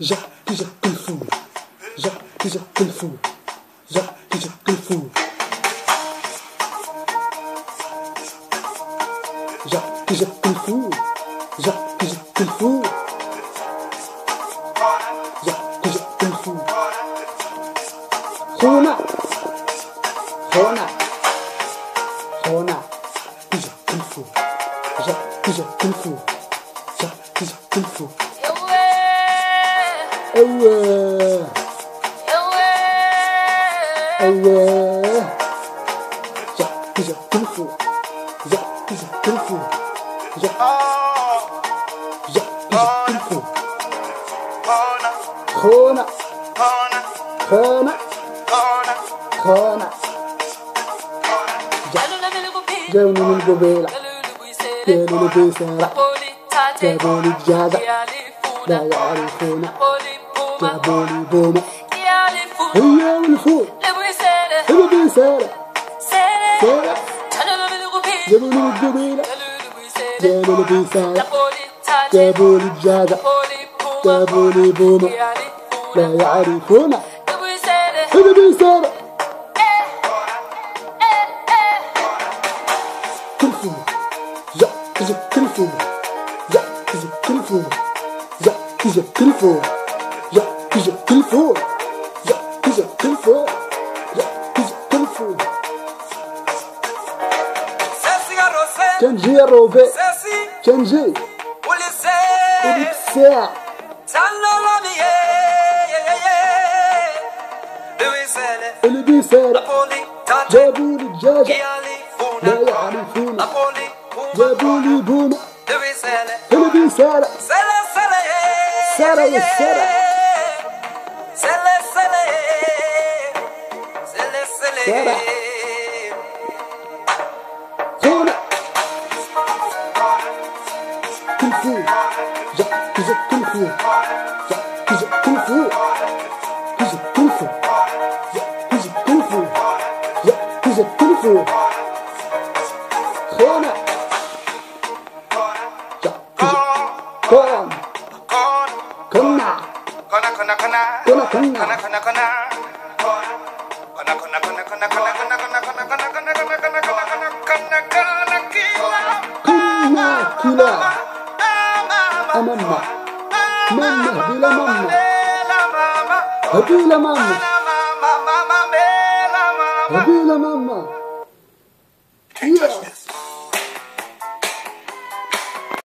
za he's a kung fu. ja, he's a kung fu. ja, he's a kung fu. Za he's a kung fu. Ja, he's a kung fu. ja, he's a kung fu. Hona. Hona. Hona. ja, a kung fu. ja, he's a kung fu. Za he's kung fu. أواه أواه أواه جا جا كنفو جا جا كنفو جا جا جا كنفو خونا خونا خونا جا. جاوني من قبيلة قالوا لي بيسارة جابوا لي الجازة لا يعرفون يعبون بوما يعرفون يعرفون أبو بيسالة سالة جبل الجبيلة جبل بيسالة جبل الجادة. جبل بوما لا يعرفون أبو بيسالة تلفون يا تلفون يا تلفون لا يعرفونا هي بيسارة كلفو جاك جاك كلفو جاك جاك كلفو جاك جاك كلفو جاك جاك كلفو جاك جاك كلفو جاك جاك كلفو كان جي الروفي كان جي وديك الساعة اللي بيسارة جابوا لي conhecera. Será? Cura! Kung Fu! Já fiz o Kung Fu! Já fiz o Kung Fu! Fiz o Kung Fu! Já fiz o Kung Fu! Já fiz o Kung Fu! kana kana kana kana kana kana kana kana kana kana kana kana kila amamma mamma bila mamma habila mamma habila mamma yeah.